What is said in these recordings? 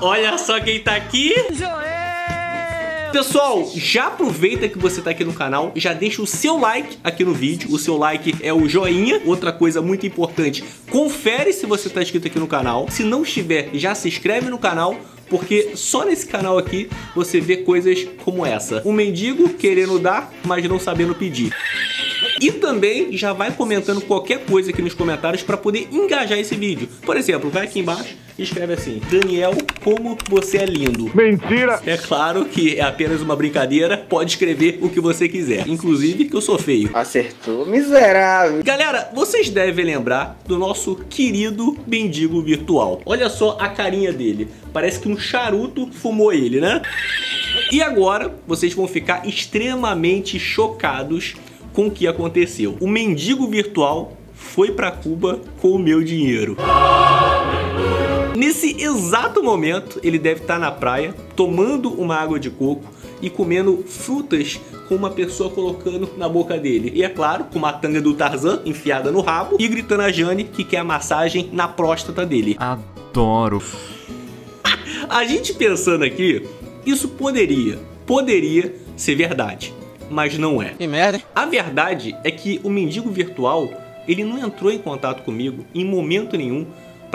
Olha só quem tá aqui. Pessoal, já aproveita que você tá aqui no canal, já deixa o seu like aqui no vídeo, o seu like é o joinha. Outra coisa muito importante, confere se você tá inscrito aqui no canal. Se não estiver, já se inscreve no canal, porque só nesse canal aqui você vê coisas como essa. Um mendigo querendo dar, mas não sabendo pedir. E também já vai comentando qualquer coisa aqui nos comentários para poder engajar esse vídeo. Por exemplo, vai aqui embaixo escreve assim: Daniel, como você é lindo. Mentira! É claro que é apenas uma brincadeira, pode escrever o que você quiser, inclusive que eu sou feio. Acertou, miserável. Galera, vocês devem lembrar do nosso querido mendigo virtual. Olha só a carinha dele, parece que um charuto fumou ele, né? E agora vocês vão ficar extremamente chocados com o que aconteceu. O mendigo virtual foi para Cuba com o meu dinheiro. Nesse exato momento, ele deve estar na praia, tomando uma água de coco e comendo frutas com uma pessoa colocando na boca dele. E é claro, com uma tanga do Tarzan enfiada no rabo e gritando a Jane que quer a massagem na próstata dele. Adoro. A gente pensando aqui, isso poderia, poderia ser verdade mas não é. Que merda, hein? A verdade é que o mendigo virtual, ele não entrou em contato comigo em momento nenhum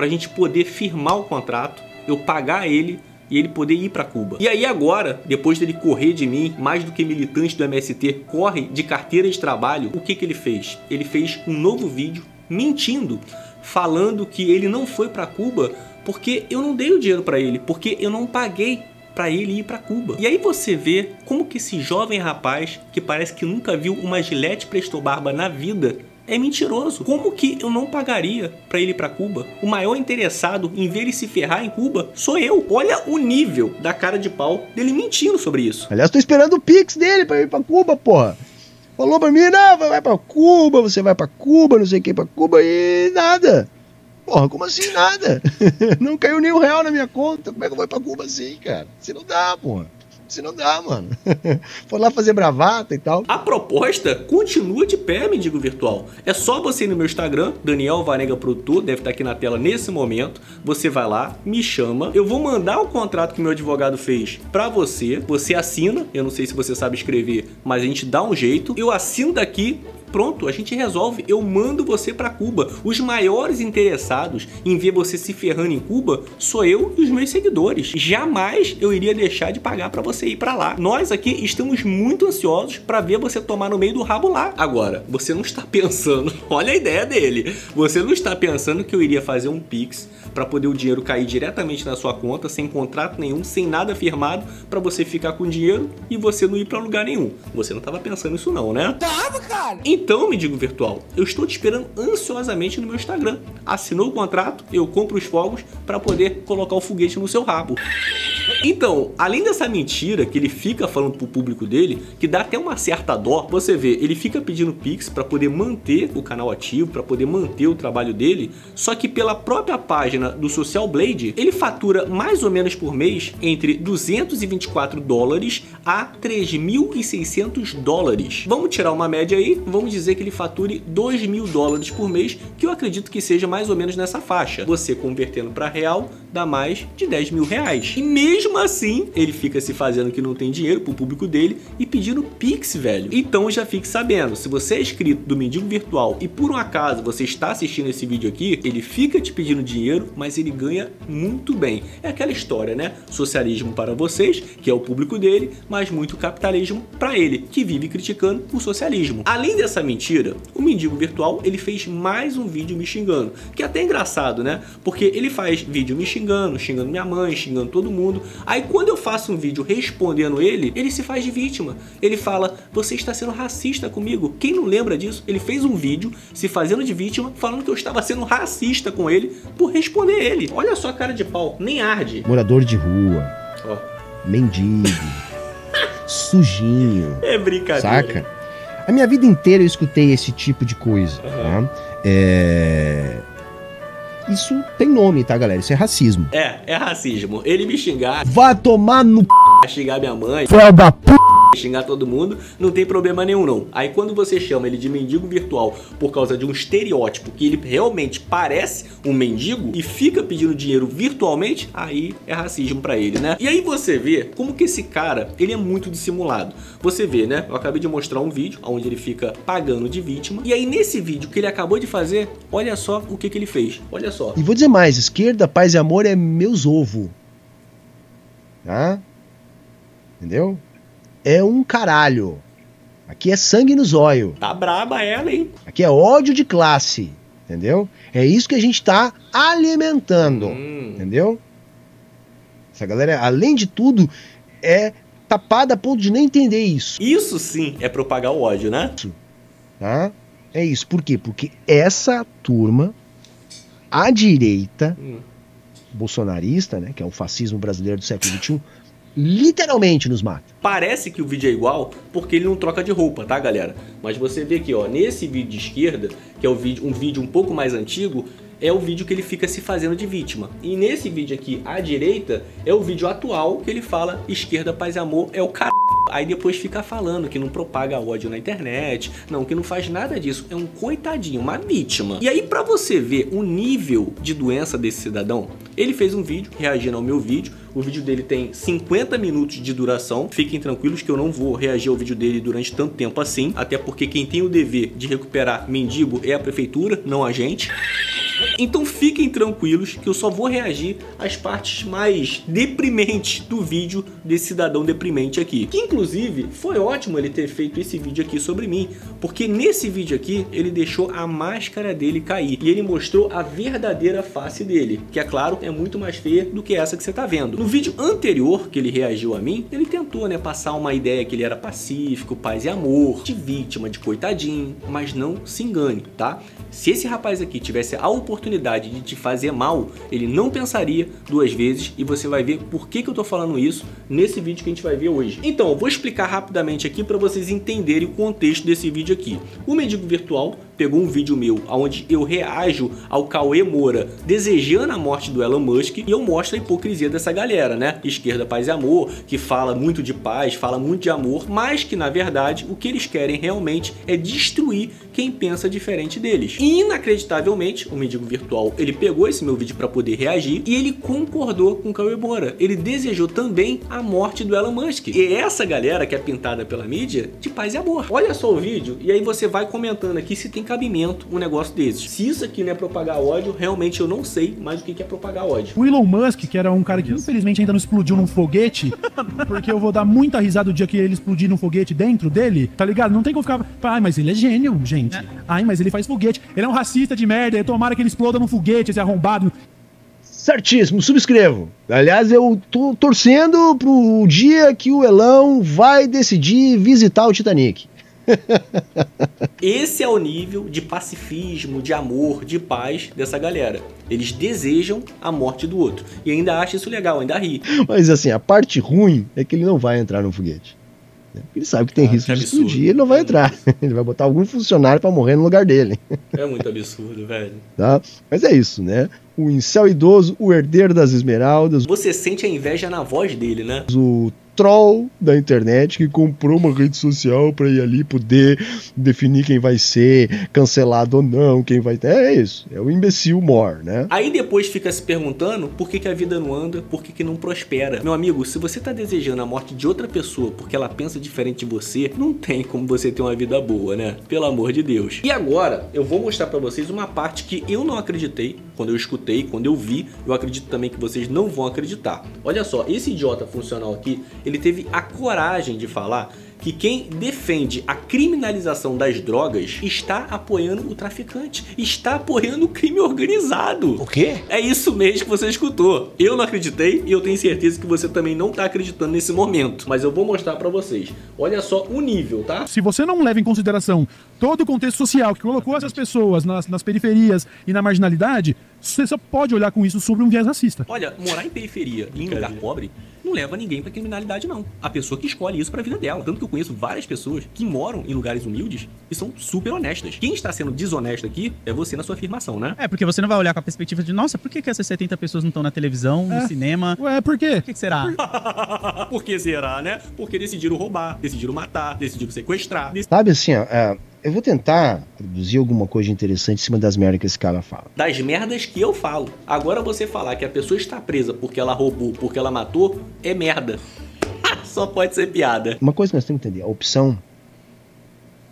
pra gente poder firmar o contrato, eu pagar ele e ele poder ir para Cuba. E aí agora, depois dele correr de mim, mais do que militante do MST, corre de carteira de trabalho, o que que ele fez? Ele fez um novo vídeo mentindo, falando que ele não foi para Cuba porque eu não dei o dinheiro para ele, porque eu não paguei para ele ir para Cuba. E aí você vê como que esse jovem rapaz, que parece que nunca viu uma gilete presto barba na vida, é mentiroso. Como que eu não pagaria para ele ir para Cuba? O maior interessado em ver ele se ferrar em Cuba sou eu. Olha o nível da cara de pau dele mentindo sobre isso. Aliás, tô esperando o Pix dele para ir para Cuba, porra. Falou pra mim, não, vai pra Cuba, você vai pra Cuba, não sei o que, pra Cuba e nada. Porra, como assim nada? não caiu nem um real na minha conta. Como é que eu vou pra Cuba assim, cara? Se não dá, porra. Se não dá, mano. Foi lá fazer bravata e tal. A proposta continua de pé, mendigo virtual. É só você ir no meu Instagram, Daniel Vanega Produtor, deve estar aqui na tela nesse momento. Você vai lá, me chama. Eu vou mandar o contrato que meu advogado fez pra você. Você assina. Eu não sei se você sabe escrever, mas a gente dá um jeito. Eu assino daqui Pronto, a gente resolve. Eu mando você para Cuba. Os maiores interessados em ver você se ferrando em Cuba sou eu e os meus seguidores. Jamais eu iria deixar de pagar para você ir para lá. Nós aqui estamos muito ansiosos para ver você tomar no meio do rabo lá. Agora, você não está pensando, olha a ideia dele. Você não está pensando que eu iria fazer um Pix para poder o dinheiro cair diretamente na sua conta, sem contrato nenhum, sem nada firmado, para você ficar com dinheiro e você não ir para lugar nenhum. Você não estava pensando isso não, né? Tava, cara! Então, me digo virtual, eu estou te esperando ansiosamente no meu Instagram. Assinou o contrato, eu compro os fogos para poder colocar o foguete no seu rabo. Então, além dessa mentira que ele fica falando pro público dele, que dá até uma certa dó, você vê, ele fica pedindo Pix para poder manter o canal ativo, para poder manter o trabalho dele, só que pela própria página do Social Blade, ele fatura mais ou menos por mês entre 224 dólares a 3.600 dólares. Vamos tirar uma média aí, vamos dizer que ele fature 2 mil dólares por mês, que eu acredito que seja mais ou menos nessa faixa. Você convertendo para real, dá mais de 10 mil reais. E mesmo assim, ele fica se fazendo que não tem dinheiro pro público dele e pedindo Pix, velho. Então já fique sabendo, se você é inscrito do Mendigo Virtual e por um acaso você está assistindo esse vídeo aqui, ele fica te pedindo dinheiro, mas ele ganha muito bem. É aquela história, né? Socialismo para vocês, que é o público dele, mas muito capitalismo para ele, que vive criticando o socialismo. Além dessa mentira, o Mendigo Virtual, ele fez mais um vídeo me xingando, que é até engraçado, né? Porque ele faz vídeo me xingando, xingando minha mãe, xingando todo mundo. Aí quando eu faço um vídeo respondendo ele, ele se faz de vítima. Ele fala, você está sendo racista comigo. Quem não lembra disso? Ele fez um vídeo se fazendo de vítima, falando que eu estava sendo racista com ele por responder ele. Olha só a cara de pau, nem arde. Morador de rua, Ó, mendigo, sujinho, é brincadeira. saca? A minha vida inteira eu escutei esse tipo de coisa. tá? É... Isso tem nome, tá, galera? Isso é racismo. É, é racismo. Ele me xingar, Vai tomar no p... xingar minha mãe, da p... xingar todo mundo, não tem problema nenhum não. Aí quando você chama ele de mendigo virtual por causa de um estereótipo que ele realmente parece um mendigo e fica pedindo dinheiro virtualmente, aí é racismo pra ele, né? E aí você vê como que esse cara, ele é muito dissimulado. Você vê, né? Eu acabei de mostrar um vídeo onde ele fica pagando de vítima. E aí nesse vídeo que ele acabou de fazer, olha só o que que ele fez. Olha só. E vou dizer mais, esquerda, paz e amor é meus ovo. Tá? Entendeu? É um caralho. Aqui é sangue no zóio. Tá braba ela, hein? Aqui é ódio de classe. Entendeu? É isso que a gente tá alimentando. Hum. Entendeu? Essa galera, além de tudo, é tapada a ponto de nem entender isso. Isso sim é propagar o ódio, né? Tá? É isso. Por quê? Porque essa turma, a direita, Hum. bolsonarista, né, que é o fascismo brasileiro do século XXI, literalmente nos mata. Parece que o vídeo é igual porque ele não troca de roupa, tá, galera? Mas você vê aqui, ó, nesse vídeo de esquerda, que é o vídeo, um vídeo um pouco mais antigo, é o vídeo que ele fica se fazendo de vítima. E nesse vídeo aqui, à direita, é o vídeo atual que ele fala esquerda, paz e amor é o cara. Aí depois fica falando que não propaga ódio na internet, não, que não faz nada disso. É um coitadinho, uma vítima. E aí, pra você ver o nível de doença desse cidadão, ele fez um vídeo reagindo ao meu vídeo. O vídeo dele tem 50 minutos de duração. Fiquem tranquilos que eu não vou reagir ao vídeo dele durante tanto tempo assim. Até porque quem tem o dever de recuperar mendigo é a prefeitura, não a gente. Então fiquem tranquilos que eu só vou reagir às partes mais deprimentes do vídeo desse cidadão deprimente aqui. Que inclusive foi ótimo ele ter feito esse vídeo aqui sobre mim, porque nesse vídeo aqui ele deixou a máscara dele cair e ele mostrou a verdadeira face dele, que é claro, é muito mais feia do que essa que você tá vendo. No vídeo anterior que ele reagiu a mim, ele tentou, né, passar uma ideia que ele era pacífico, paz e amor, de vítima, de coitadinho, mas não se engane, tá? Se esse rapaz aqui tivesse a oportunidade de te fazer mal, ele não pensaria duas vezes e você vai ver por que, que eu tô falando isso nesse vídeo que a gente vai ver hoje. Então, eu vou explicar rapidamente aqui para vocês entenderem o contexto desse vídeo aqui. O Mendigo Virtual pegou um vídeo meu onde eu reajo ao Cauê Moura desejando a morte do Elon Musk e eu mostro a hipocrisia dessa galera, né? Esquerda, paz e amor, que fala muito de paz, fala muito de amor, mas que na verdade o que eles querem realmente é destruir quem pensa diferente deles. E inacreditavelmente, o Mendigo Virtual, ele pegou esse meu vídeo para poder reagir e ele concordou com o Cauê Moura. Ele desejou também a morte do Elon Musk. E essa galera que é pintada pela mídia de paz e amor. Olha só o vídeo e aí você vai comentando aqui se tem cabimento um negócio desses. Se isso aqui não é propagar ódio, realmente eu não sei mais o que é propagar ódio. O Elon Musk, que era um cara que infelizmente ainda não explodiu num foguete, porque eu vou dar muita risada o dia que ele explodir num foguete dentro dele, tá ligado? Não tem como ficar. Ai, mas ele é gênio, gente. Ai, mas ele faz foguete. Ele é um racista de merda. Tomara que ele exploda num foguete, esse arrombado. Certíssimo, subscrevo. Aliás, eu tô torcendo pro dia que o Elão vai decidir visitar o Titanic. Esse é o nível de pacifismo, de amor, de paz dessa galera. Eles desejam a morte do outro. E ainda acha isso legal, ainda ri. Mas assim, a parte ruim é que ele não vai entrar no foguete. Ele sabe que tem Ah, risco que de explodir, ele não vai entrar. Ele vai botar algum funcionário pra morrer no lugar dele. É muito absurdo, velho. Tá? Mas é isso, né? O incel idoso, o herdeiro das esmeraldas, Você sente a inveja na voz dele, né? o troll da internet que comprou uma rede social pra ir ali poder definir quem vai ser cancelado ou não, quem vai. É isso. É o imbecil mor, né? Aí depois fica se perguntando por que, que a vida não anda, por que, que não prospera. Meu amigo, se você tá desejando a morte de outra pessoa porque ela pensa diferente de você, não tem como você ter uma vida boa, né? Pelo amor de Deus. E agora, eu vou mostrar pra vocês uma parte que eu não acreditei quando eu escutei, quando eu vi. Eu acredito também que vocês não vão acreditar. Olha só, esse idiota funcional aqui, ele teve a coragem de falar que quem defende a criminalização das drogas está apoiando o traficante, está apoiando o crime organizado. O quê? É isso mesmo que você escutou. Eu não acreditei e eu tenho certeza que você também não tá acreditando nesse momento. Mas eu vou mostrar pra vocês. Olha só o nível, tá? Se você não leva em consideração todo o contexto social que colocou essas pessoas nas, nas periferias e na marginalidade, você só pode olhar com isso sobre um viés racista. Olha, morar em periferia e em lugar pobre não leva ninguém pra criminalidade, não. A pessoa que escolhe isso pra vida dela. Tanto que eu conheço várias pessoas que moram em lugares humildes e são super honestas. Quem está sendo desonesto aqui é você na sua afirmação, né? É, porque você não vai olhar com a perspectiva de, nossa, por que, que essas 70 pessoas não estão na televisão, no É. cinema? Ué, por quê? Por que, que será? Por que será, né? Porque decidiram roubar, decidiram matar, decidiram sequestrar. Sabe assim, ó, é, eu vou tentar produzir alguma coisa interessante em cima das merdas que esse cara fala. Das merdas que eu falo. Agora você falar que a pessoa está presa porque ela roubou, porque ela matou, é merda. Só pode ser piada. Uma coisa que nós temos que entender, a opção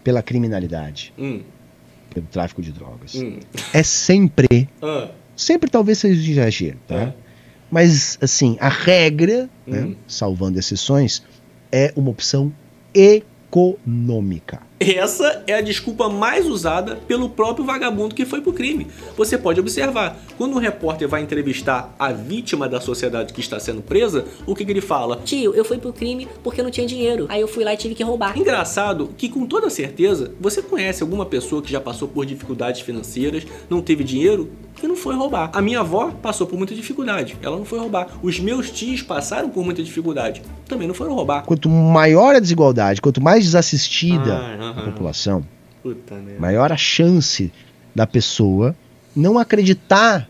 pela criminalidade, Hum, pelo tráfico de drogas, hum. é sempre, Ah, sempre talvez seja exagero, tá? É. Mas, assim, a regra, né, Hum. salvando exceções, é uma opção econômica. Essa é a desculpa mais usada pelo próprio vagabundo que foi pro crime. Você pode observar, quando um repórter vai entrevistar a vítima da sociedade que está sendo presa, o que, que ele fala? Tio, eu fui pro crime porque eu não tinha dinheiro. Aí eu fui lá e tive que roubar. Engraçado que, com toda certeza, você conhece alguma pessoa que já passou por dificuldades financeiras, não teve dinheiro e não foi roubar. A minha avó passou por muita dificuldade, ela não foi roubar. Os meus tios passaram por muita dificuldade, também não foram roubar. Quanto maior a desigualdade, quanto mais desassistida Ai, a aham. população, Puta maior a chance da pessoa não acreditar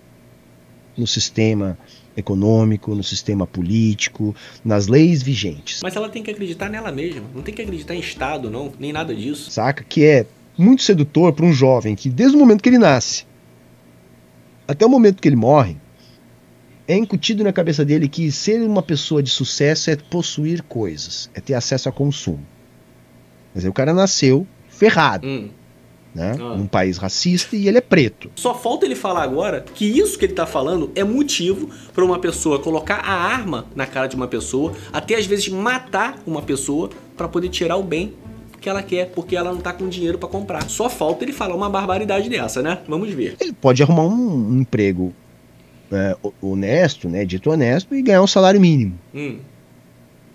no sistema econômico, no sistema político, nas leis vigentes. Mas ela tem que acreditar nela mesma, não tem que acreditar em Estado, não, nem nada disso. Saca? Que é muito sedutor para um jovem que, desde o momento que ele nasce até o momento que ele morre, é incutido na cabeça dele que ser uma pessoa de sucesso é possuir coisas, é ter acesso a consumo. Mas aí o cara nasceu ferrado, Hum. né? Ah. Num país racista e ele é preto. Só falta ele falar agora que isso que ele tá falando é motivo para uma pessoa colocar a arma na cara de uma pessoa, até às vezes matar uma pessoa para poder tirar o bem que ela quer, porque ela não tá com dinheiro para comprar. Só falta ele falar uma barbaridade dessa, né? Vamos ver. Ele pode arrumar um, um emprego é, ho- honesto, né? Dito honesto, e ganhar um salário mínimo. Hum.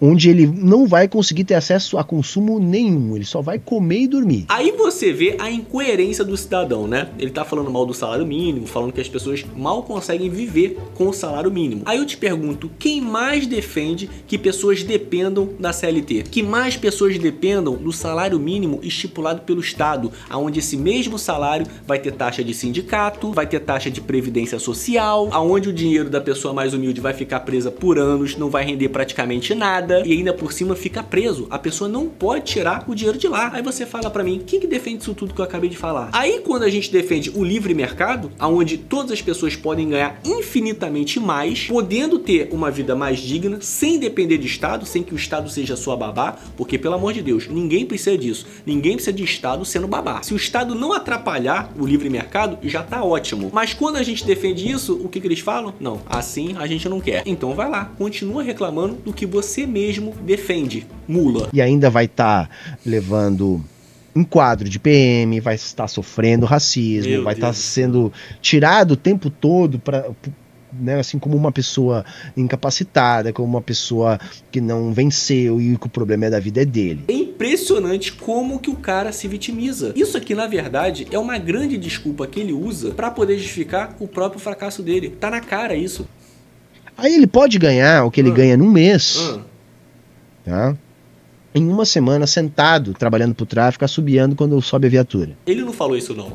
Onde ele não vai conseguir ter acesso a consumo nenhum, ele só vai comer e dormir. Aí você vê a incoerência do cidadão, né? Ele tá falando mal do salário mínimo, falando que as pessoas mal conseguem viver com o salário mínimo. Aí eu te pergunto, quem mais defende que pessoas dependam da CLT? Que mais pessoas dependam do salário mínimo estipulado pelo Estado, aonde esse mesmo salário vai ter taxa de sindicato, vai ter taxa de previdência social, aonde o dinheiro da pessoa mais humilde vai ficar presa por anos, não vai render praticamente nada e ainda por cima fica preso. A pessoa não pode tirar o dinheiro de lá. Aí você fala pra mim, quem que defende isso tudo que eu acabei de falar? Aí quando a gente defende o livre mercado, aonde todas as pessoas podem ganhar infinitamente mais, podendo ter uma vida mais digna, sem depender de Estado, sem que o Estado seja sua babá, porque pelo amor de Deus, ninguém precisa disso. Ninguém precisa de Estado sendo babá. Se o Estado não atrapalhar o livre mercado, já tá ótimo. Mas quando a gente defende isso, o que, que eles falam? Não, assim a gente não quer. Então vai lá, continua reclamando do que você mesmo defende. Mula. E ainda vai estar levando um quadro de PM, vai estar sofrendo racismo, Meu vai estar Deus do sendo tirado o tempo todo para né, assim como uma pessoa incapacitada, como uma pessoa que não venceu e que o problema é da vida é dele. É impressionante como que o cara se vitimiza. Isso aqui, na verdade, é uma grande desculpa que ele usa pra poder justificar o próprio fracasso dele. Tá na cara isso. Aí ele pode ganhar o que ele Ah. ganha num mês, Ah, tá? Em uma semana sentado, trabalhando pro tráfico, assobiando quando sobe a viatura. ele não falou isso não.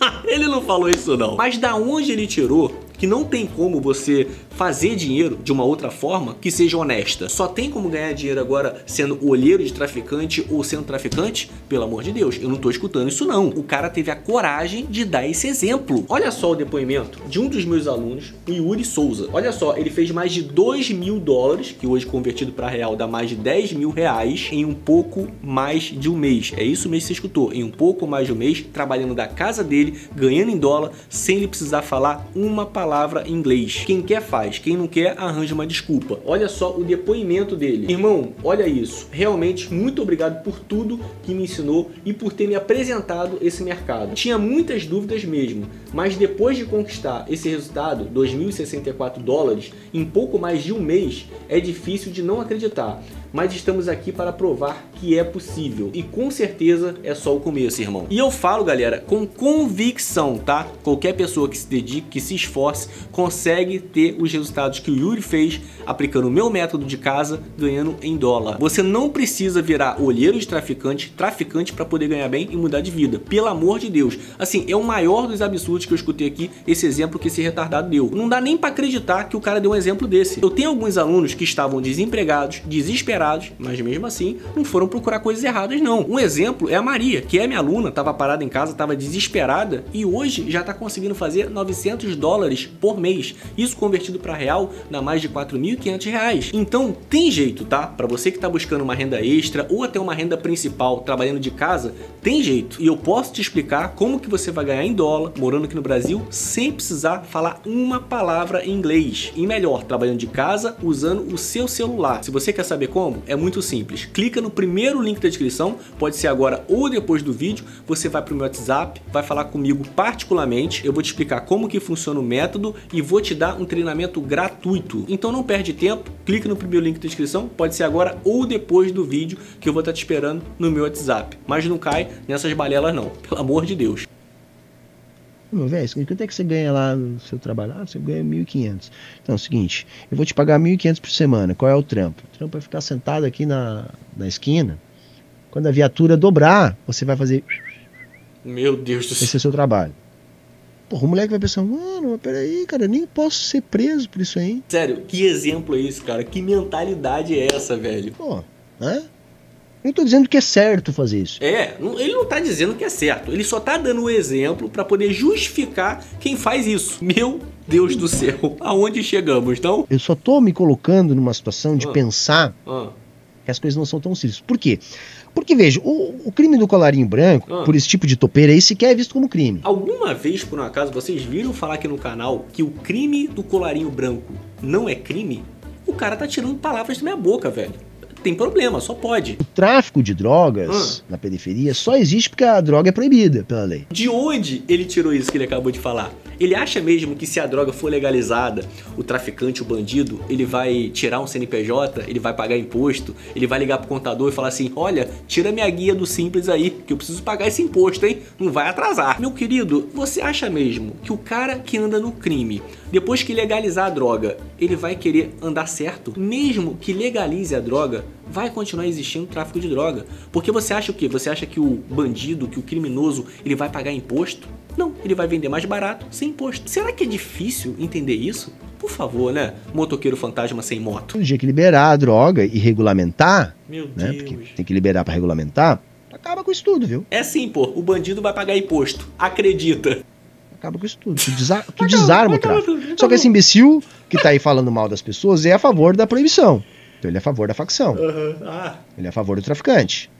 ele não falou isso não. Mas da onde ele tirou que não tem como você fazer dinheiro de uma outra forma que seja honesta. Só tem como ganhar dinheiro agora sendo olheiro de traficante ou sendo traficante? Pelo amor de Deus, eu não tô escutando isso não. O cara teve a coragem de dar esse exemplo. Olha só o depoimento de um dos meus alunos, o Yuri Souza. Olha só, ele fez mais de 2 mil dólares, que hoje convertido para real dá mais de 10 mil reais, em um pouco mais de um mês. É isso mesmo que você escutou, em um pouco mais de um mês, trabalhando da casa dele, ganhando em dólar, sem ele precisar falar uma palavra em inglês. Quem quer faz, quem não quer arranja uma desculpa. Olha só o depoimento dele. Irmão, olha isso. Realmente, muito obrigado por tudo que me ensinou e por ter me apresentado esse mercado. Tinha muitas dúvidas mesmo, mas depois de conquistar esse resultado, 2.064 dólares, em pouco mais de um mês, é difícil de não acreditar. mas estamos aqui para provar que é possível. E com certeza é só o começo, irmão. E eu falo, galera, com convicção, tá? Qualquer pessoa que se dedique, que se esforce, consegue ter os resultados que o Yuri fez aplicando o meu método de casa, ganhando em dólar. Você não precisa virar olheiro de traficante, traficante para poder ganhar bem e mudar de vida. Pelo amor de Deus. Assim, é o maior dos absurdos que eu escutei aqui, esse exemplo que esse retardado deu. Não dá nem para acreditar que o cara deu um exemplo desse. Eu tenho alguns alunos que estavam desempregados, desesperados, mas mesmo assim não foram procurar coisas erradas não. Um exemplo é a Maria, que é minha aluna, estava parada em casa, estava desesperada e hoje já está conseguindo fazer 900 dólares por mês. Isso convertido para real dá mais de 4.500 reais. Então tem jeito, tá? Para você que está buscando uma renda extra ou até uma renda principal trabalhando de casa, tem jeito. E eu posso te explicar como que você vai ganhar em dólar, morando aqui no Brasil, sem precisar falar uma palavra em inglês. E melhor, trabalhando de casa, usando o seu celular. Se você quer saber como, é muito simples. Clica no primeiro link da descrição, pode ser agora ou depois do vídeo, você vai para o meu WhatsApp, vai falar comigo particularmente, eu vou te explicar como que funciona o método e vou te dar um treinamento gratuito. Então não perde tempo, clica no primeiro link da descrição, pode ser agora ou depois do vídeo que eu vou estar te esperando no meu WhatsApp. Mas não cai nessas balelas não, pelo amor de Deus. Meu velho, quanto é que você ganha lá no seu trabalho? Ah, você ganha 1.500. Então é o seguinte, eu vou te pagar 1.500 por semana. Qual é o trampo? O trampo é ficar sentado aqui na, na esquina. Quando a viatura dobrar, você vai fazer... Meu Deus do Esse céu. é o seu trabalho. Porra, o moleque vai pensar, mano, mas peraí, cara, eu nem posso ser preso por isso aí. Sério, que exemplo é esse, cara? Que mentalidade é essa, velho? Pô, né? Eu não tô dizendo que é certo fazer isso. É, não- ele não tá dizendo que é certo, ele só tá dando o exemplo pra poder justificar quem faz isso. Meu Deus do céu, aonde chegamos, então? Eu só tô me colocando numa situação de Ah. pensar Ah, que as coisas não são tão simples. Por quê? Porque, veja, o, o crime do colarinho branco, Ah. por esse tipo de topeira aí, sequer é visto como crime. alguma vez, por um acaso, vocês viram falar aqui no canal que o crime do colarinho branco não é crime? O cara tá tirando palavras da minha boca, velho. Tem problema, só pode. O tráfico de drogas na periferia só existe porque a droga é proibida pela lei. De onde ele tirou isso que ele acabou de falar? Ele acha mesmo que se a droga for legalizada, o traficante, o bandido, ele vai tirar um CNPJ, ele vai pagar imposto, ele vai ligar pro contador e falar assim: olha, tira minha guia do Simples aí, que eu preciso pagar esse imposto, hein? Não vai atrasar. Meu querido, você acha mesmo que o cara que anda no crime, depois que legalizar a droga, ele vai querer andar certo? Mesmo que legalize a droga, vai continuar existindo tráfico de droga. Porque você acha o quê? Você acha que o bandido, que o criminoso, ele vai pagar imposto? Não, ele vai vender mais barato, sem imposto. Será que é difícil entender isso? Por favor, né? Motoqueiro fantasma sem moto. No dia que liberar a droga e regulamentar, Meu né? Deus. Porque tem que liberar pra regulamentar, acaba com isso tudo, viu? É sim, pô. O bandido vai pagar imposto. Acredita. Acaba com isso tudo. Tu, desa tu desarma o tráfico. Só que esse imbecil que tá aí falando mal das pessoas é a favor da proibição. Então ele é a favor da facção. Aham. Ah, Ele é a favor do traficante.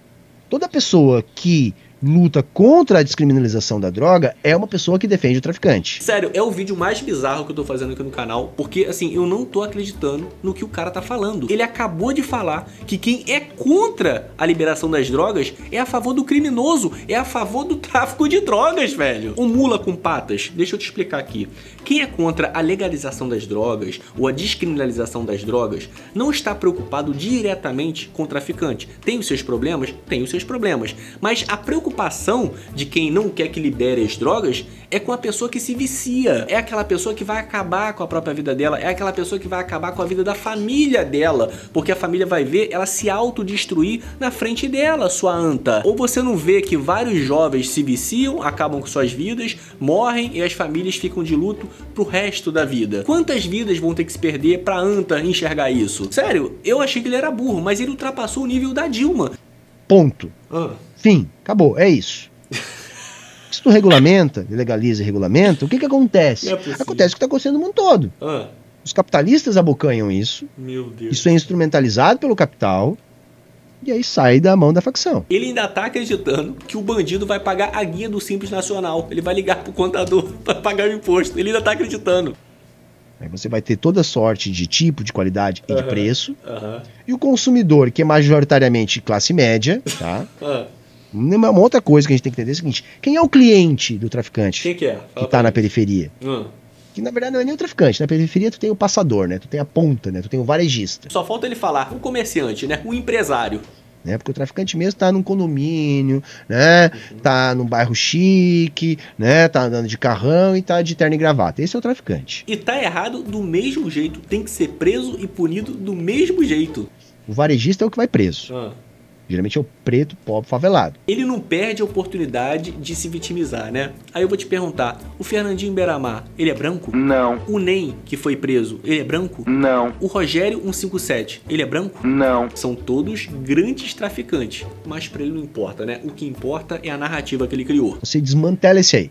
Toda pessoa que luta contra a descriminalização da droga é uma pessoa que defende o traficante. Sério, é o vídeo mais bizarro que eu tô fazendo aqui no canal, porque assim, eu não tô acreditando no que o cara tá falando. Ele acabou de falar que quem é contra a liberação das drogas é a favor do criminoso, é a favor do tráfico de drogas, velho. O mula com patas, deixa eu te explicar aqui. Quem é contra a legalização das drogas ou a descriminalização das drogas não está preocupado diretamente com o traficante. Tem os seus problemas? Tem os seus problemas. Mas a preocupação de quem não quer que libere as drogas é com a pessoa que se vicia. É aquela pessoa que vai acabar com a própria vida dela. É aquela pessoa que vai acabar com a vida da família dela. Porque a família vai ver ela se autodestruir na frente dela, sua anta. Ou você não vê que vários jovens se viciam, acabam com suas vidas, morrem e as famílias ficam de luto pro resto da vida. Quantas vidas vão ter que se perder pra anta enxergar isso? Sério, eu achei que ele era burro, mas ele ultrapassou o nível da Dilma. Ponto. Ah, Fim. Acabou. É isso. Se tu regulamenta, legaliza e regulamenta, o que que acontece? É acontece o que está acontecendo no mundo todo. ah, Os capitalistas abocanham isso, meu Deus. isso é instrumentalizado pelo capital, e aí sai da mão da facção. Ele ainda tá acreditando que o bandido vai pagar a guia do Simples Nacional. Ele vai ligar pro contador pra pagar o imposto. Ele ainda tá acreditando. Aí você vai ter toda sorte de tipo, de qualidade e de Aham. preço. Aham. E o consumidor, que é majoritariamente classe média, tá? Ah, Uma uma outra coisa que a gente tem que entender é o seguinte: quem é o cliente do traficante quem que é? que Fala tá pra na periferia? Ah, Que na verdade não é nem o traficante. Na periferia tu tem o passador, né? Tu tem a ponta, né? Tu tem o varejista. Só falta ele falar o comerciante, né? O empresário. né? Porque o traficante mesmo tá num condomínio, né? Tá num bairro chique, né? Tá andando de carrão e tá de terno e gravata. Esse é o traficante. E tá errado do mesmo jeito. Tem que ser preso e punido do mesmo jeito. O varejista é o que vai preso. Geralmente é o preto, pobre, favelado. Ele não perde a oportunidade de se vitimizar, né? Aí eu vou te perguntar: o Fernandinho Beiramar, ele é branco? Não, O Ney, que foi preso, ele é branco? não, O Rogério 157, ele é branco? não. São todos grandes traficantes, mas pra ele não importa, né? O que importa é a narrativa que ele criou. Você desmantela esse aí.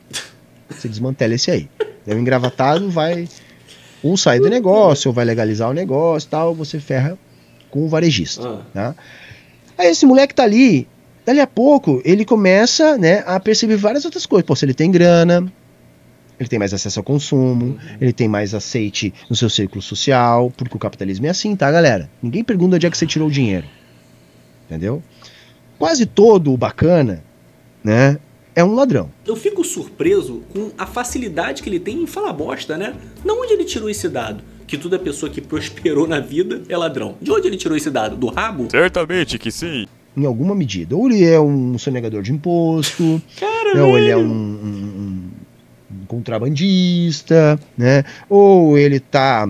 Você desmantela esse aí. Daí o engravatado vai ou sair do negócio, ou vai legalizar o negócio e tal, você ferra com o varejista. Ah. Tá? Aí esse moleque tá ali, dali a pouco, ele começa né, a perceber várias outras coisas. Pô, se ele tem grana, ele tem mais acesso ao consumo, ele tem mais aceite no seu círculo social, porque o capitalismo é assim, tá, galera? Ninguém pergunta onde é que você tirou o dinheiro. Entendeu? Quase todo o bacana, né, é um ladrão. Eu fico surpreso com a facilidade que ele tem em falar bosta, né? De onde ele tirou esse dado? Que toda pessoa que prosperou na vida é ladrão. De onde ele tirou esse dado? Do rabo? Certamente que sim. Em alguma medida. Ou ele é um sonegador de imposto, Cara, né, ou ele é um, um- um contrabandista, né? Ou ele tá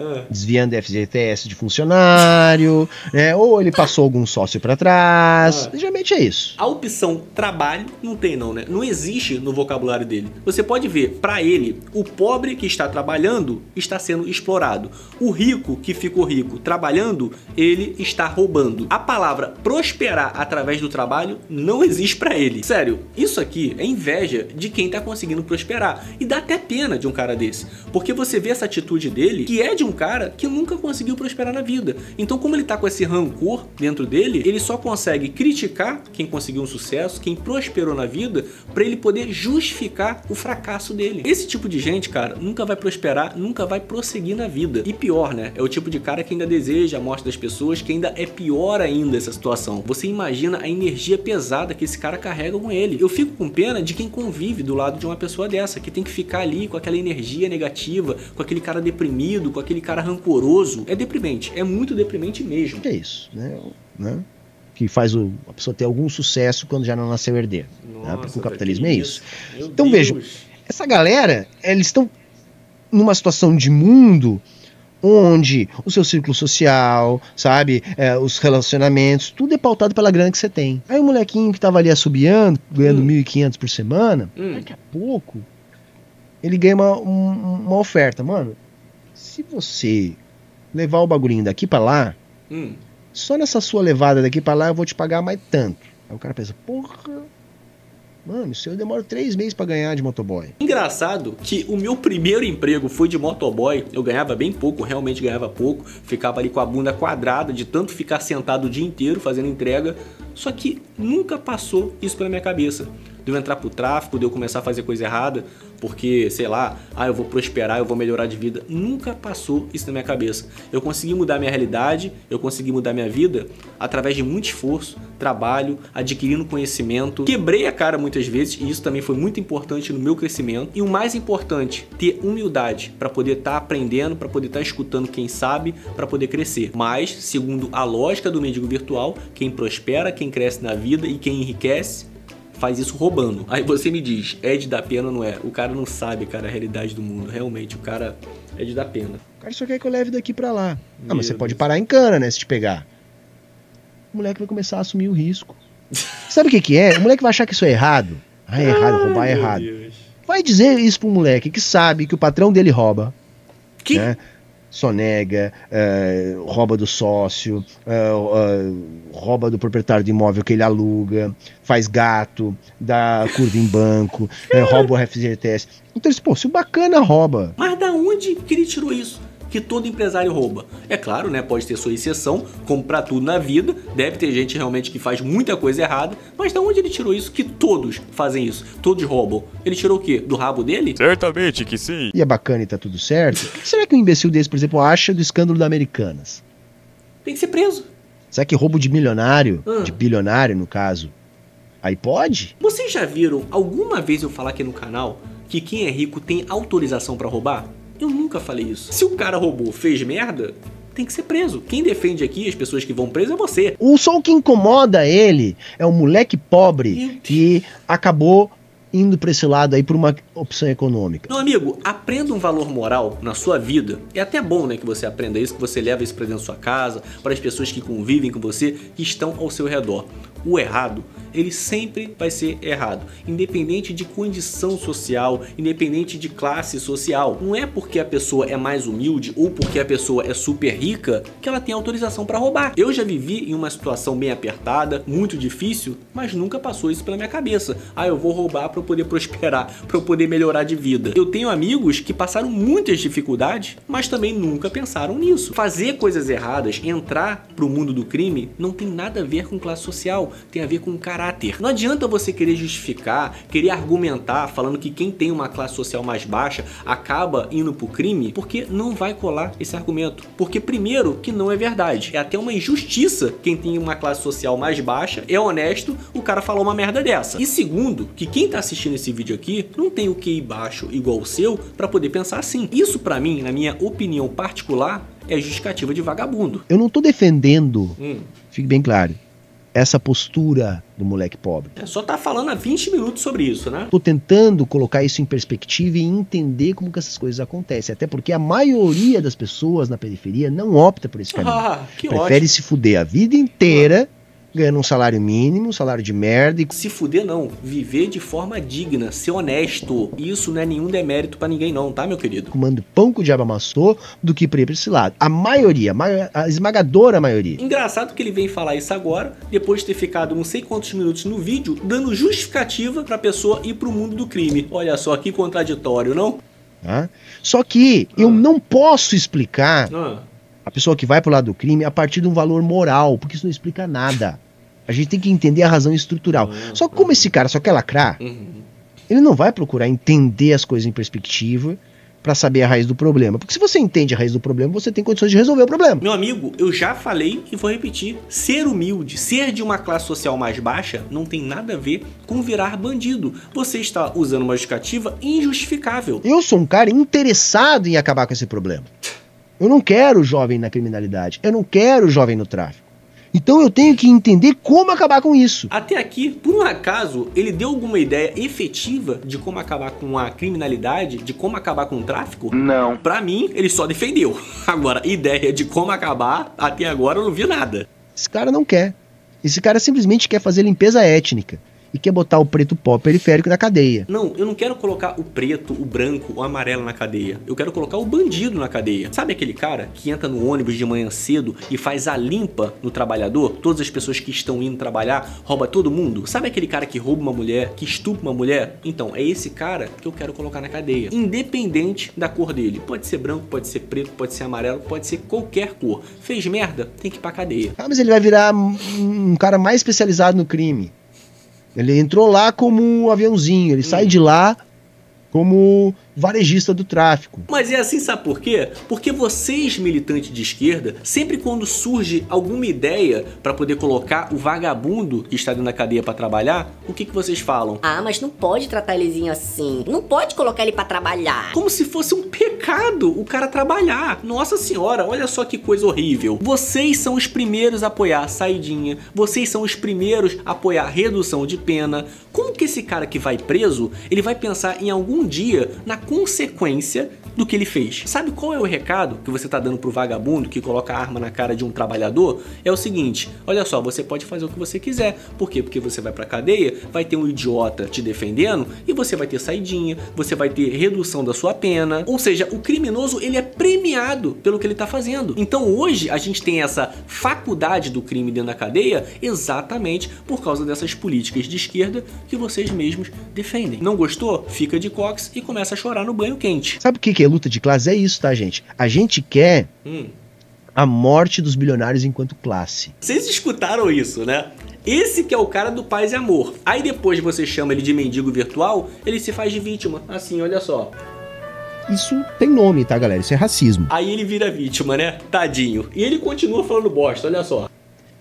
Ah. desviando FGTS de funcionário, né? Ou ele passou algum sócio para trás. Ah. Geralmente é isso. A opção trabalho não tem não, né? Não existe no vocabulário dele. Você pode ver, pra ele, o pobre que está trabalhando está sendo explorado. O rico que ficou rico trabalhando, ele está roubando. A palavra prosperar através do trabalho não existe pra ele. Sério, isso aqui é inveja de quem tá conseguindo prosperar. E dá até pena de um cara desse. Porque você vê essa atitude dele, que é de um cara que nunca conseguiu prosperar na vida. Então, como ele tá com esse rancor dentro dele, ele só consegue criticar quem conseguiu um sucesso, quem prosperou na vida, pra ele poder justificar o fracasso dele. Esse tipo de gente, cara, nunca vai prosperar, nunca vai prosseguir na vida. E pior, né? É o tipo de cara que ainda deseja a morte das pessoas, que ainda é pior ainda essa situação. Você imagina a energia pesada que esse cara carrega com ele. Eu fico com pena de quem convive do lado de uma pessoa dessa, que tem que ficar ali com aquela energia negativa, com aquele cara deprimido, com aquele cara rancoroso. É deprimente, é muito deprimente mesmo. Que é isso, né? né? Que faz o, a pessoa ter algum sucesso quando já não nasceu herdeiro. né? Porque o capitalismo é isso. Meu Então, Deus. vejam, Essa galera, eles estão numa situação de mundo onde o seu círculo social, sabe, é, os relacionamentos, tudo é pautado pela grana que você tem. Aí o molequinho que tava ali assobiando, ganhando Hum. 1.500 por semana, Hum. daqui a pouco ele ganha uma, um- uma oferta. Mano, se você levar o bagulhinho daqui pra lá, Hum. só nessa sua levada daqui pra lá eu vou te pagar mais tanto. Aí o cara pensa, porra, mano, isso eu demoro três meses pra ganhar de motoboy. Engraçado que o meu primeiro emprego foi de motoboy. Eu ganhava bem pouco, realmente ganhava pouco. Ficava ali com a bunda quadrada de tanto ficar sentado o dia inteiro fazendo entrega. Só que nunca passou isso pela minha cabeça. De eu entrar pro tráfico, de eu começar a fazer coisa errada, porque, sei lá, ah, eu vou prosperar, eu vou melhorar de vida. Nunca passou isso na minha cabeça. Eu consegui mudar minha realidade, eu consegui mudar minha vida através de muito esforço, trabalho, adquirindo conhecimento. Quebrei a cara muitas vezes e isso também foi muito importante no meu crescimento. E o mais importante, ter humildade para poder estar aprendendo, para poder estar escutando quem sabe, para poder crescer. Mas, segundo a lógica do mendigo virtual, quem prospera, quem cresce na vida e quem enriquece faz isso roubando. Aí você me diz, é de dar pena ou não é? O cara não sabe, cara, a realidade do mundo. Realmente, o cara é de dar pena. O cara só quer que eu leve daqui pra lá. Ah, Meu mas você pode Deus. parar em cana, né, se te pegar. O moleque vai começar a assumir o risco. Sabe o que que é? O moleque vai achar que isso é errado. Ah, é errado, roubar é Ai, meu errado. Deus. Vai dizer isso pro moleque que sabe que o patrão dele rouba, Que? né? Sonega, eh, rouba do sócio, eh, eh, rouba do proprietário do imóvel que ele aluga, faz gato, dá curva em banco, rouba o FGTS. Então, eles, pô, se o bacana rouba, Mas da onde que ele tirou isso? Que todo empresário rouba. É claro, né? Pode ter sua exceção, como pra tudo na vida. Deve ter gente realmente que faz muita coisa errada. Mas da onde ele tirou isso? Que todos fazem isso. Todos roubam. Ele tirou o quê? Do rabo dele? Certamente que sim. e é bacana e tá tudo certo, o que será que um imbecil desse, por exemplo, acha do escândalo da Americanas? Tem que ser preso. Será que roubo de milionário, Ah. de bilionário no caso, aí pode? Vocês já viram alguma vez eu falar aqui no canal que quem é rico tem autorização pra roubar? Eu nunca falei isso. Se o cara roubou, fez merda, tem que ser preso. Quem defende aqui as pessoas que vão preso é você. O só o que incomoda ele é o moleque pobre que acabou indo pra esse lado aí por uma opção econômica. Meu amigo, aprenda um valor moral na sua vida. É até bom, né, que você aprenda isso, que você leva isso pra dentro da sua casa, para as pessoas que convivem com você, que estão ao seu redor. O errado, ele sempre vai ser errado, independente de condição social, independente de classe social. Não é porque a pessoa é mais humilde ou porque a pessoa é super rica que ela tem autorização para roubar. Eu já vivi em uma situação bem apertada, muito difícil, mas nunca passou isso pela minha cabeça. Ah, eu vou roubar para eu poder prosperar, para eu poder melhorar de vida. Eu tenho amigos que passaram muitas dificuldades, mas também nunca pensaram nisso. Fazer coisas erradas, entrar pro mundo do crime, não tem nada a ver com classe social, tem a ver com caráter. Não adianta você querer justificar, querer argumentar falando que quem tem uma classe social mais baixa acaba indo pro crime, porque não vai colar esse argumento. Porque primeiro que não é verdade. É até uma injustiça quem tem uma classe social mais baixa, é honesto, o cara falou uma merda dessa. E segundo, que quem tá assistindo esse vídeo aqui não tem o QI baixo igual o seu para poder pensar assim. Isso pra mim, na minha opinião particular, é justificativa de vagabundo. Eu não tô defendendo, Hum. fique bem claro, essa postura do moleque pobre. É só tá falando há 20 minutos sobre isso, né? Tô tentando colocar isso em perspectiva e entender como que essas coisas acontecem. Até porque a maioria das pessoas na periferia não opta por esse caminho. Ah, Prefere ótimo. se fuder a vida inteira, ganhando um salário mínimo, um salário de merda e Se fuder não, viver de forma digna, ser honesto. Isso não é nenhum demérito pra ninguém não, tá, meu querido? comendo pão que o diabo amassou do que pra ir pra esse lado. A maioria, a, esmagadora maioria. Engraçado que ele vem falar isso agora, depois de ter ficado não sei quantos minutos no vídeo, dando justificativa pra pessoa ir pro mundo do crime. Olha só que contraditório, não? Tá? Só que eu não posso explicar Ah, a pessoa que vai pro lado do crime a partir de um valor moral, porque isso não explica nada. A gente tem que entender a razão estrutural. Só que como esse cara só quer lacrar, uhum. ele não vai procurar entender as coisas em perspectiva pra saber a raiz do problema. Porque se você entende a raiz do problema, você tem condições de resolver o problema. Meu amigo, eu já falei e vou repetir. Ser humilde, ser de uma classe social mais baixa, não tem nada a ver com virar bandido. Você está usando uma justificativa injustificável. Eu sou um cara interessado em acabar com esse problema. Eu não quero o jovem na criminalidade. Eu não quero o jovem no tráfico. Então eu tenho que entender como acabar com isso. Até aqui, por um acaso, ele deu alguma ideia efetiva de como acabar com a criminalidade, de como acabar com o tráfico? Não. Pra mim, ele só defendeu. Agora, ideia de como acabar, até agora eu não vi nada. Esse cara não quer. Esse cara simplesmente quer fazer limpeza étnica e quer botar o preto pó periférico na cadeia. Não, eu não quero colocar o preto, o branco, o amarelo na cadeia. Eu quero colocar o bandido na cadeia. Sabe aquele cara que entra no ônibus de manhã cedo e faz a limpa no trabalhador? Todas as pessoas que estão indo trabalhar, rouba todo mundo? Sabe aquele cara que rouba uma mulher, que estupra uma mulher? Então, é esse cara que eu quero colocar na cadeia. Independente da cor dele. Pode ser branco, pode ser preto, pode ser amarelo, pode ser qualquer cor. Fez merda, tem que ir pra cadeia. Ah, mas ele vai virar um um cara mais especializado no crime. Ele entrou lá como um aviãozinho, ele sai de lá como varejista do tráfico. Mas é assim, sabe por quê? Porque vocês, militantes de esquerda, sempre quando surge alguma ideia pra poder colocar o vagabundo que está dentro da cadeia pra trabalhar, o que, que vocês falam? Ah, mas não pode tratar elezinho assim. Não pode colocar ele pra trabalhar. Como se fosse um pecado o cara trabalhar. Nossa senhora, olha só que coisa horrível. Vocês são os primeiros a apoiar a saidinha, vocês são os primeiros a apoiar a redução de pena. Como que esse cara que vai preso, ele vai pensar em algum dia na consequência do que ele fez? Sabe qual é o recado que você tá dando pro vagabundo que coloca a arma na cara de um trabalhador? É o seguinte, olha só, você pode fazer o que você quiser. Por quê? Porque você vai pra cadeia, vai ter um idiota te defendendo e você vai ter saidinha, você vai ter redução da sua pena. Ou seja, o criminoso ele é premiado pelo que ele tá fazendo. Então hoje a gente tem essa faculdade do crime dentro da cadeia exatamente por causa dessas políticas de esquerda que vocês mesmos defendem. Não gostou? Fica de cox e começa a chorar no banho quente. Sabe o que que é luta de classe? É isso, tá, gente? A gente quer Hum. a morte dos bilionários enquanto classe. Vocês escutaram isso, né? Esse que é o cara do paz e amor. Aí depois você chama ele de mendigo virtual, ele se faz de vítima. Assim, olha só. Isso tem nome, tá, galera? Isso é racismo. Aí ele vira vítima, né? Tadinho. E ele continua falando bosta, olha só.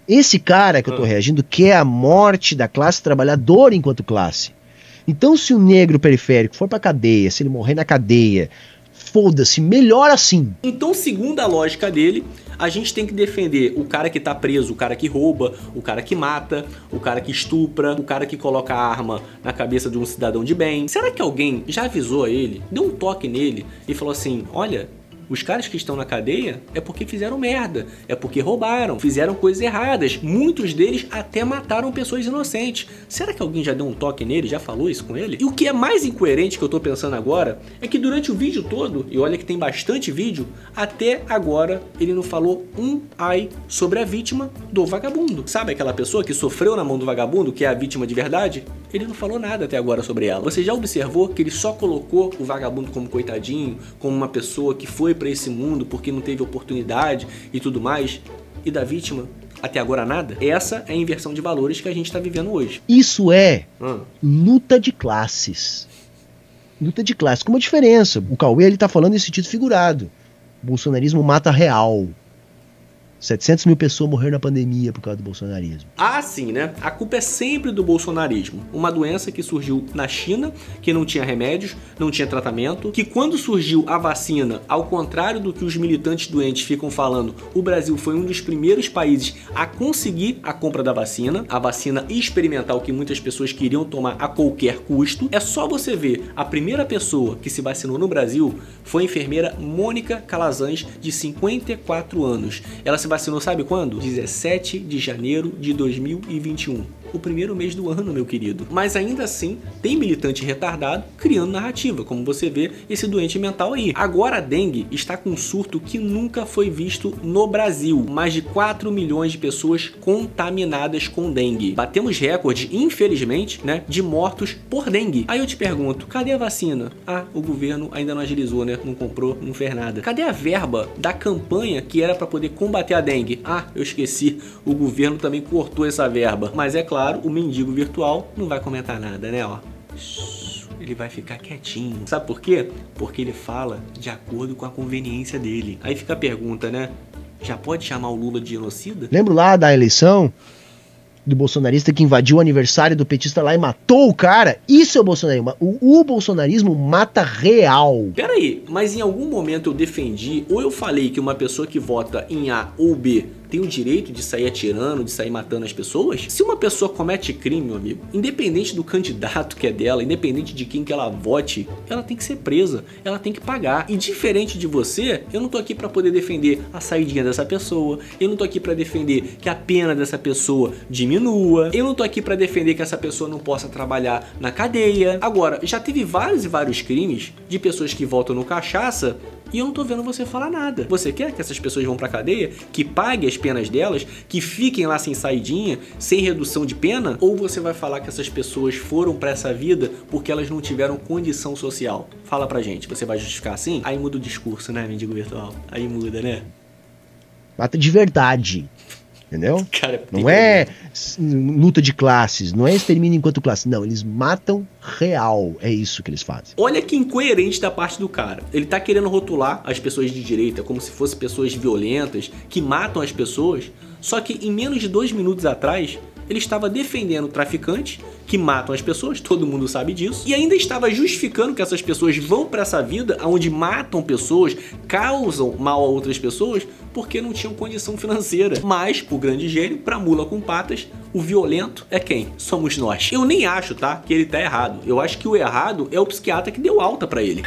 Esse cara que eu tô Ah. reagindo quer a morte da classe trabalhadora enquanto classe. Então, se o negro periférico for pra cadeia, se ele morrer na cadeia, foda-se, melhor assim. Então, segundo a lógica dele, a gente tem que defender o cara que tá preso, o cara que rouba, o cara que mata, o cara que estupra, o cara que coloca a arma na cabeça de um cidadão de bem. Será que alguém já avisou a ele, deu um toque nele e falou assim: olha. Os caras que estão na cadeia é porque fizeram merda, é porque roubaram, fizeram coisas erradas. Muitos deles até mataram pessoas inocentes. Será que alguém já deu um toque nele, já falou isso com ele? E o que é mais incoerente que eu tô pensando agora é que durante o vídeo todo, e olha que tem bastante vídeo, até agora ele não falou um ai sobre a vítima do vagabundo. Sabe aquela pessoa que sofreu na mão do vagabundo, que é a vítima de verdade? Ele não falou nada até agora sobre ela. Você já observou que ele só colocou o vagabundo como coitadinho, como uma pessoa que foi para esse mundo porque não teve oportunidade e tudo mais, e da vítima até agora nada? Essa é a inversão de valores que a gente está vivendo hoje. Isso é Hum. luta de classes. Luta de classes. Com uma diferença. O Cauê ele tá falando em sentido figurado. O bolsonarismo mata real. 700 mil pessoas morreram na pandemia por causa do bolsonarismo. Ah, sim, né? A culpa é sempre do bolsonarismo. Uma doença que surgiu na China, que não tinha remédios, não tinha tratamento, que quando surgiu a vacina, ao contrário do que os militantes doentes ficam falando, o Brasil foi um dos primeiros países a conseguir a compra da vacina, a vacina experimental que muitas pessoas queriam tomar a qualquer custo. É só você ver, a primeira pessoa que se vacinou no Brasil foi a enfermeira Mônica Calazans, de 54 anos. Ela se vacinou sabe quando? 17 de janeiro de 2021. O primeiro mês do ano, meu querido. Mas ainda assim, tem militante retardado criando narrativa, como você vê esse doente mental aí. Agora a dengue está com um surto que nunca foi visto no Brasil. Mais de 4 milhões de pessoas contaminadas com dengue. Batemos recorde, infelizmente, né, de mortos por dengue. Aí eu te pergunto, cadê a vacina? Ah, o governo ainda não agilizou, né? Não comprou, não fez nada. Cadê a verba da campanha que era para poder combater a dengue? Ah, eu esqueci. O governo também cortou essa verba. Mas é claro, o mendigo virtual não vai comentar nada, né, ó. Ele vai ficar quietinho. Sabe por quê? Porque ele fala de acordo com a conveniência dele. Aí fica a pergunta, né? Já pode chamar o Lula de genocida? Lembro lá da eleição do bolsonarista que invadiu o aniversário do petista lá e matou o cara? Isso é o bolsonarismo. O, o bolsonarismo mata real. Pera aí, mas em algum momento eu defendi ou eu falei que uma pessoa que vota em A ou B tem o direito de sair atirando, de sair matando as pessoas? Se uma pessoa comete crime, meu amigo, independente do candidato que é dela, independente de quem que ela vote, ela tem que ser presa, ela tem que pagar. E diferente de você, eu não tô aqui para poder defender a saidinha dessa pessoa, eu não tô aqui para defender que a pena dessa pessoa diminua, eu não tô aqui para defender que essa pessoa não possa trabalhar na cadeia. Agora, já teve vários e vários crimes de pessoas que votam no cachaça e eu não tô vendo você falar nada. Você quer que essas pessoas vão pra cadeia, que paguem as penas delas, que fiquem lá sem saidinha, sem redução de pena? Ou você vai falar que essas pessoas foram pra essa vida porque elas não tiveram condição social? Fala pra gente, você vai justificar assim? Aí muda o discurso, né, mendigo virtual? Aí muda, né? Mata de verdade. Entendeu? Cara, tem Não é luta de classes, não é extermínio enquanto classe. Não, eles matam real. É isso que eles fazem. Olha que incoerente da parte do cara. Ele tá querendo rotular as pessoas de direita como se fossem pessoas violentas, que matam as pessoas, só que em menos de dois minutos atrás, ele estava defendendo traficantes que matam as pessoas, todo mundo sabe disso, e ainda estava justificando que essas pessoas vão para essa vida onde matam pessoas, causam mal a outras pessoas, porque não tinham condição financeira. Mas, o grande gênio, pra mula com patas, o violento é quem? Somos nós. Eu nem acho, tá, que ele tá errado. Eu acho que o errado é o psiquiatra que deu alta pra ele.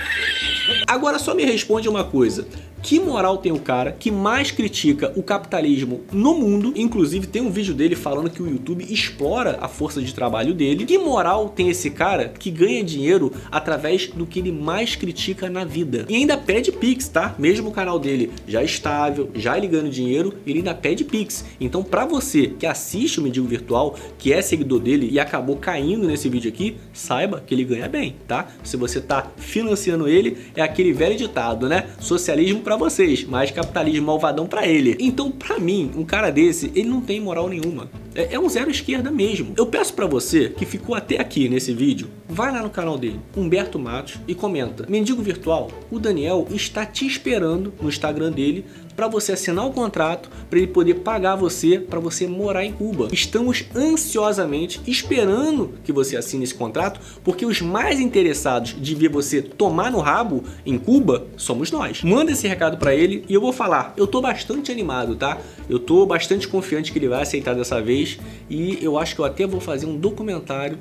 Agora só me responde uma coisa. Que moral tem o cara que mais critica o capitalismo no mundo? Inclusive tem um vídeo dele falando que o YouTube explora a força de trabalho dele. Que moral tem esse cara que ganha dinheiro através do que ele mais critica na vida? E ainda pede Pix, tá? Mesmo o canal dele já estável, já ele ganhando dinheiro, ele ainda pede Pix. Então pra você que assiste o Mendigo Virtual, que é seguidor dele e acabou caindo nesse vídeo aqui, saiba que ele ganha bem, tá? Se você tá financiando ele, é aquele velho ditado, né? Socialismo pra vocês, mas capitalismo malvadão pra ele. Então, pra mim, um cara desse, ele não tem moral nenhuma. É, é um zero esquerda mesmo. Eu peço para você que ficou até aqui nesse vídeo, vai lá no canal dele, Humberto Matos, e comenta: Mendigo Virtual, o Daniel está te esperando no Instagram dele para você assinar o contrato, para ele poder pagar você, para você morar em Cuba. Estamos ansiosamente esperando que você assine esse contrato, porque os mais interessados de ver você tomar no rabo em Cuba somos nós. Manda esse recado para ele e eu vou falar. Eu tô bastante animado, tá? Eu tô bastante confiante que ele vai aceitar dessa vez e eu acho que eu até vou fazer um documentário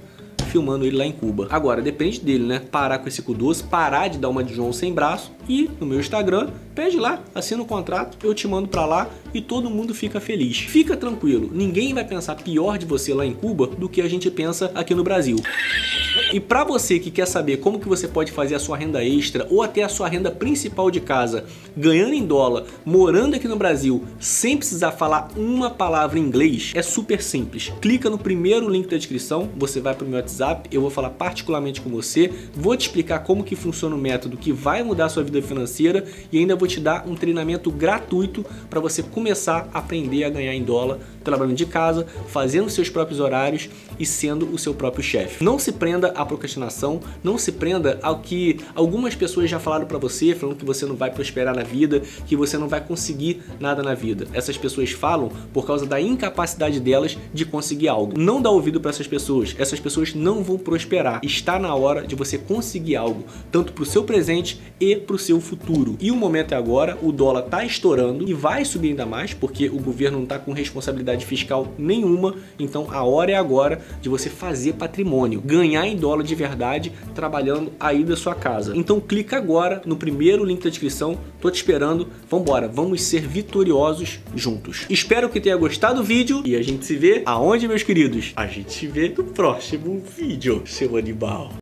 filmando ele lá em Cuba. Agora, depende dele, né? Parar com esse cu doce, parar de dar uma de João sem braço e no meu Instagram, pede lá, assina o contrato, eu te mando pra lá e todo mundo fica feliz. Fica tranquilo, ninguém vai pensar pior de você lá em Cuba do que a gente pensa aqui no Brasil. E para você que quer saber como que você pode fazer a sua renda extra ou até a sua renda principal de casa, ganhando em dólar, morando aqui no Brasil, sem precisar falar uma palavra em inglês, é super simples. Clica no primeiro link da descrição, você vai para o meu WhatsApp, eu vou falar particularmente com você, vou te explicar como que funciona o método que vai mudar a sua vida financeira e ainda vou te dar um treinamento gratuito para você começar a aprender a ganhar em dólar trabalhando de casa, fazendo seus próprios horários e sendo o seu próprio chefe. Não se prenda à procrastinação, não se prenda ao que algumas pessoas já falaram para você, falando que você não vai prosperar na vida, que você não vai conseguir nada na vida. Essas pessoas falam por causa da incapacidade delas de conseguir algo. Não dá ouvido para essas pessoas. Essas pessoas não vão prosperar. Está na hora de você conseguir algo, tanto para o seu presente e para o seu futuro. E o momento é agora, o dólar está estourando e vai subir ainda mais, porque o governo não está com responsabilidade fiscal nenhuma, então a hora é agora de você fazer patrimônio, ganhar em dólar de verdade trabalhando aí da sua casa. Então clica agora no primeiro link da descrição, tô te esperando, vambora, vamos ser vitoriosos juntos. Espero que tenha gostado do vídeo e a gente se vê aonde, meus queridos? A gente se vê no próximo vídeo, seu animal.